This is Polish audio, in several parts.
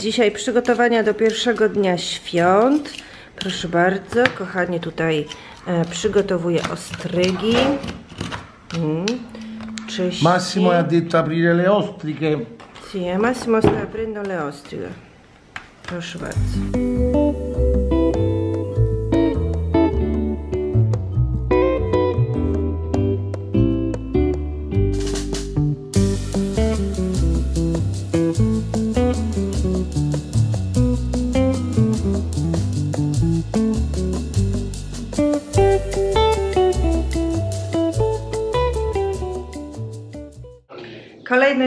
dzisiaj przygotowania do pierwszego dnia świąt. Proszę bardzo, kochanie tutaj e, przygotowuję ostrygi. Mm, czyści. Massimo ha detto aprire le ostriche. Sì, Massimo sta aprendo le ostriche. Proszę bardzo.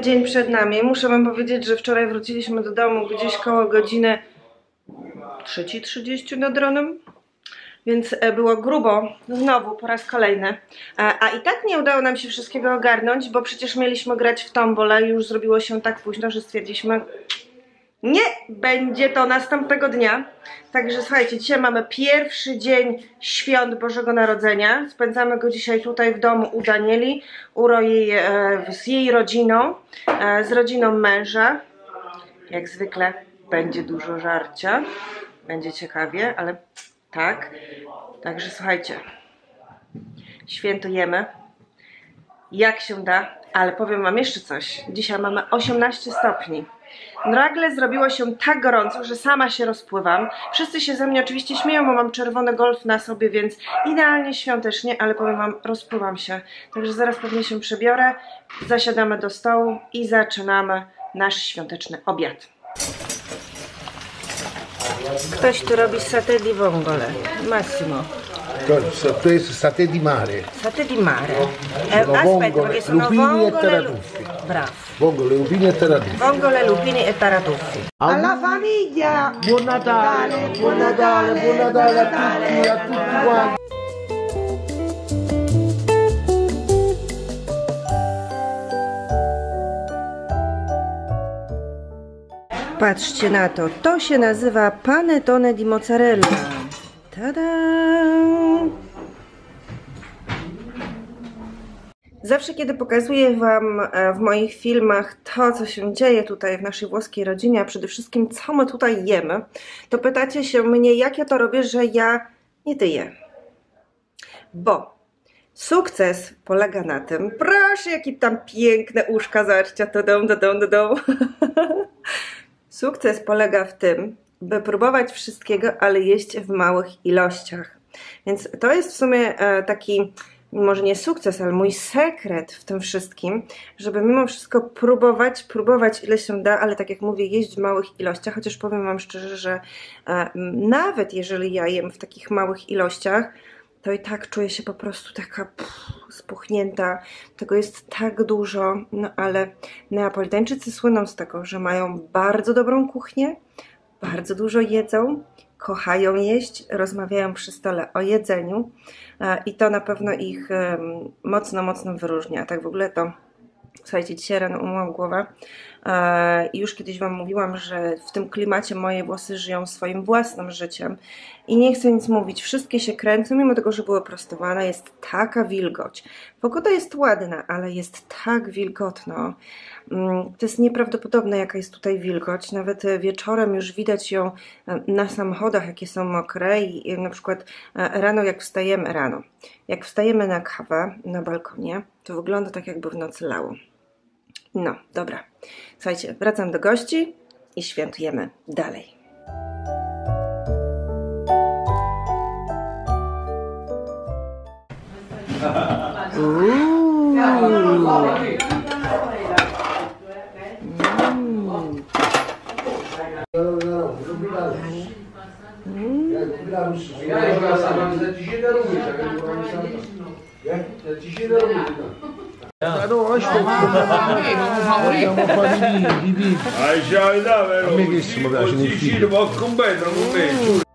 Dzień przed nami. Muszę wam powiedzieć, że wczoraj wróciliśmy do domu gdzieś koło godziny 3.30 nad ranem. Więc e, było grubo, znowu po raz kolejny. A, a i tak nie udało nam się wszystkiego ogarnąć, bo przecież mieliśmy grać w tombolę i już zrobiło się tak późno, że stwierdziliśmy, nie będzie to następnego dnia. Także słuchajcie, dzisiaj mamy pierwszy dzień świąt Bożego Narodzenia. Spędzamy go dzisiaj tutaj w domu u Danieli, u jej, z jej rodziną, e, z rodziną męża. Jak zwykle będzie dużo żarcia. Będzie ciekawie, ale tak. Także słuchajcie, świętujemy jak się da, ale powiem wam jeszcze coś. Dzisiaj mamy 18 stopni. Nagle zrobiło się tak gorąco, że sama się rozpływam. Wszyscy się ze mnie oczywiście śmieją, bo mam czerwony golf na sobie, więc idealnie świątecznie, ale powiem wam, rozpływam się. Także zaraz pewnie się przebiorę, zasiadamy do stołu i zaczynamy nasz świąteczny obiad. Ktoś tu robi di vongole. Massimo. Questo satè di mare. Satè di mare. Sono Eh, aspetta, vongole, perché sono lupini e taratuffi. Bravo. Vongole, lupini e taratuffi. Vongole, lupini e taratuffi. Alla famiglia! Buon Natale, buon Natale, buon Natale a tutti, a tutti quanti. Patrzcie na to, to się nazywa panettone di mozzarella. Zawsze, kiedy pokazuję Wam e, w moich filmach to, co się dzieje tutaj w naszej włoskiej rodzinie, a przede wszystkim co my tutaj jemy, to pytacie się mnie, jak ja to robię, że ja nie tyję. Bo sukces polega na tym, proszę, jakie tam piękne uszka, zobaczcie, to dom, do dom, do dom. Sukces polega w tym, by próbować wszystkiego, ale jeść w małych ilościach. Więc to jest w sumie e, taki, może nie sukces, ale mój sekret w tym wszystkim, żeby mimo wszystko próbować, próbować ile się da, ale tak jak mówię, jeść w małych ilościach, chociaż powiem Wam szczerze, że e, nawet jeżeli ja jem w takich małych ilościach, to i tak czuję się po prostu taka pff, spuchnięta. Tego jest tak dużo, no ale Neapolitańczycy słyną z tego, że mają bardzo dobrą kuchnię, bardzo dużo jedzą, kochają jeść, rozmawiają przy stole o jedzeniu e, i to na pewno ich mocno, mocno wyróżnia. Tak w ogóle to Słuchajcie, dzisiaj rano umyłam głowę i już kiedyś Wam mówiłam, że w tym klimacie moje włosy żyją swoim własnym życiem i nie chcę nic mówić, wszystkie się kręcą, mimo tego, że były prostowane, jest taka wilgoć. Pogoda jest ładna, ale jest tak wilgotno. Mm, To jest nieprawdopodobne, jaka jest tutaj wilgoć. Nawet e, wieczorem już widać ją e, na samochodach, jakie są mokre i e, na przykład e, rano, jak wstajemy rano, jak wstajemy na kawę na balkonie, to wygląda tak, jakby w nocy lało. No, dobra. Słuchajcie, wracam do gości i świętujemy dalej. questo ma un po' di vino, di vino. Ah, c'è la verità, vero? A me questo mi piace nel film. Ma con Pedro, con me.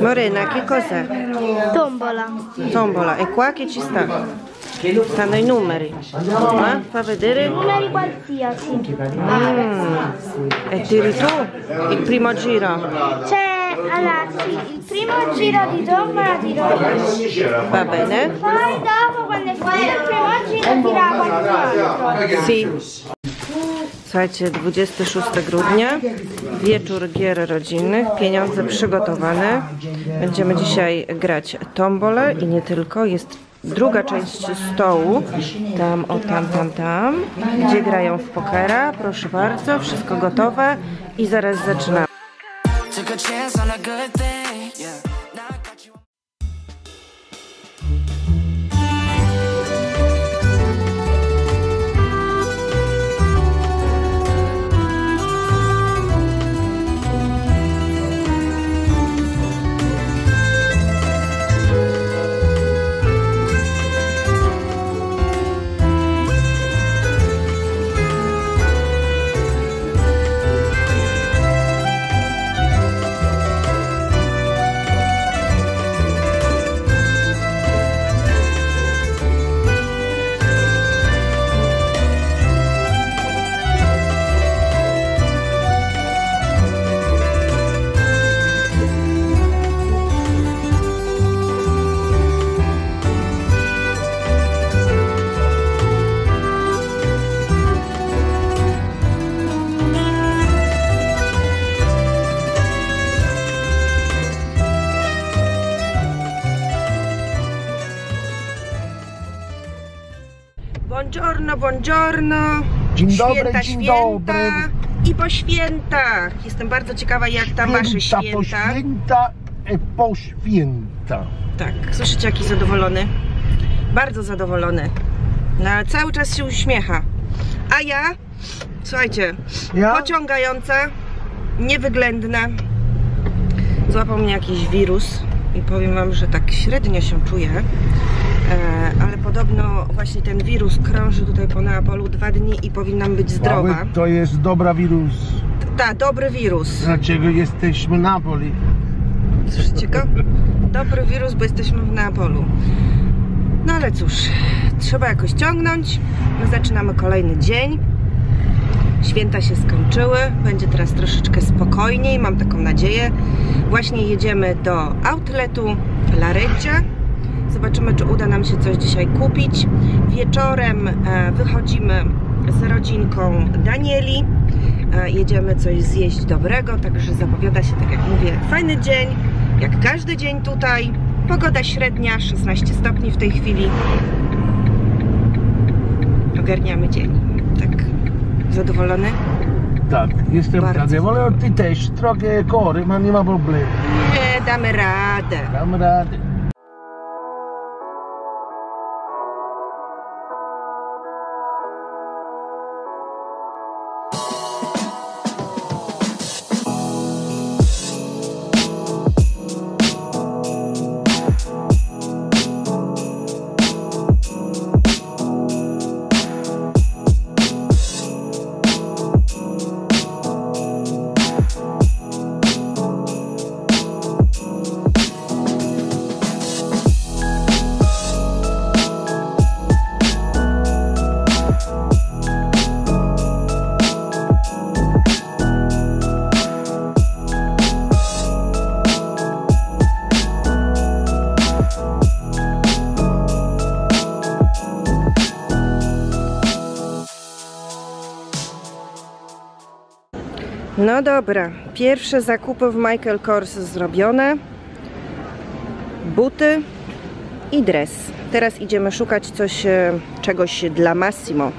Morena, che cos'è? Tombola. Tombola. E qua che ci sta? Stanno i numeri. Eh? Fa vedere. Numeri qualsiasi. Mm. E tiri tu il primo giro. C'è, allora, sì, il primo giro di tombola tiro io. Va bene? Poi dopo, quando è finito il primo giro, tira qualcun altro. Si. Słuchajcie, 26 grudnia, wieczór gier rodzinnych, pieniądze przygotowane. Będziemy dzisiaj grać tombolę i nie tylko. Jest druga część stołu, tam, o tam, tam, tam, gdzie grają w pokera. Proszę bardzo, wszystko gotowe i zaraz zaczynamy. Buongiorno. Dzień dobry, święta, dzień święta. dobry. I po świętach. Jestem bardzo ciekawa, jak tam wasze Święta po święta. święta, e, po święta. Tak, słyszycie jaki zadowolony? Bardzo zadowolony. No, cały czas się uśmiecha. A ja, słuchajcie, Ja? pociągająca, niewyględna. Złapał mnie jakiś wirus i powiem wam, że tak średnio się czuję. E, ale podobno właśnie ten wirus krąży tutaj po Neapolu dwa dni i powinnam być zdrowa. Mały, to jest dobra wirus. Tak, dobry wirus. Dlaczego jesteśmy na Napoli? Słyszycie go? Dobry wirus, bo jesteśmy w Neapolu. No ale cóż, trzeba jakoś ciągnąć. My zaczynamy kolejny dzień. Święta się skończyły, będzie teraz troszeczkę spokojniej, mam taką nadzieję. Właśnie jedziemy do outletu La Reggia. Zobaczymy, czy uda nam się coś dzisiaj kupić. Wieczorem e, wychodzimy z rodzinką Danieli. E, jedziemy coś zjeść dobrego, także zapowiada się, tak jak mówię, fajny dzień. Jak każdy dzień tutaj. Pogoda średnia, 16 stopni w tej chwili. Ogarniamy dzień. Tak. Zadowolony? Tak, jestem Bardzo. zadowolony. Ty też, trochę kory, ma nie ma problemu. Nie, damy radę. Dam radę. No dobra, pierwsze zakupy w Michael Kors zrobione. Buty i dres. Teraz idziemy szukać coś, e, czegoś dla Massimo.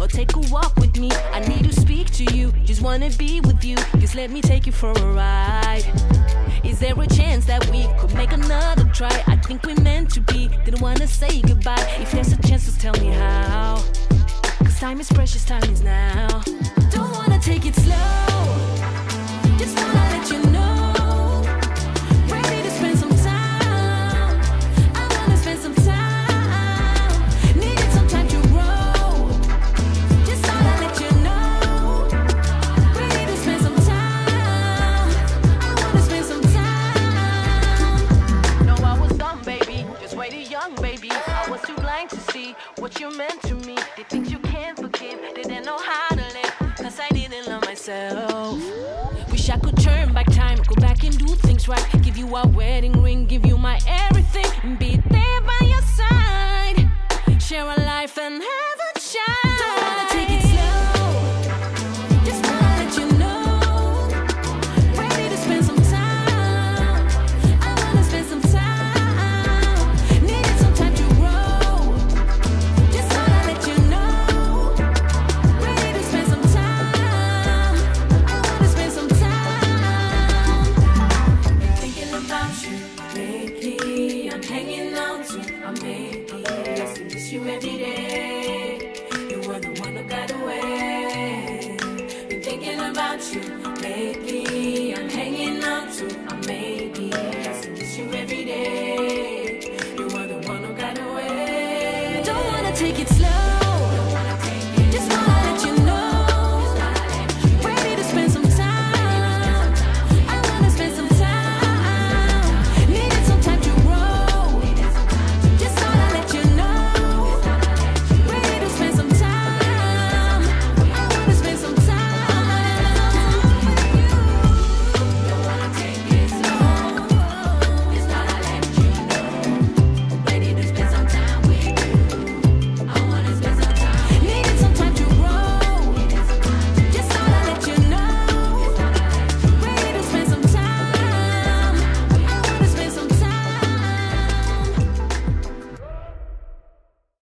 Or take a walk with me. I need to speak to you. Just wanna be with you. Just let me take you for a ride. Is there a chance that we could make another try? I think we're meant to be. Didn't wanna say goodbye. If there's a chance, just tell me how. Cause time is precious, time is now. Don't wanna take it slow. You a wedding ring, give you my everything. I'm hanging out to my Mickey. I still miss you every day. You were the one who got away. Been thinking about you lately.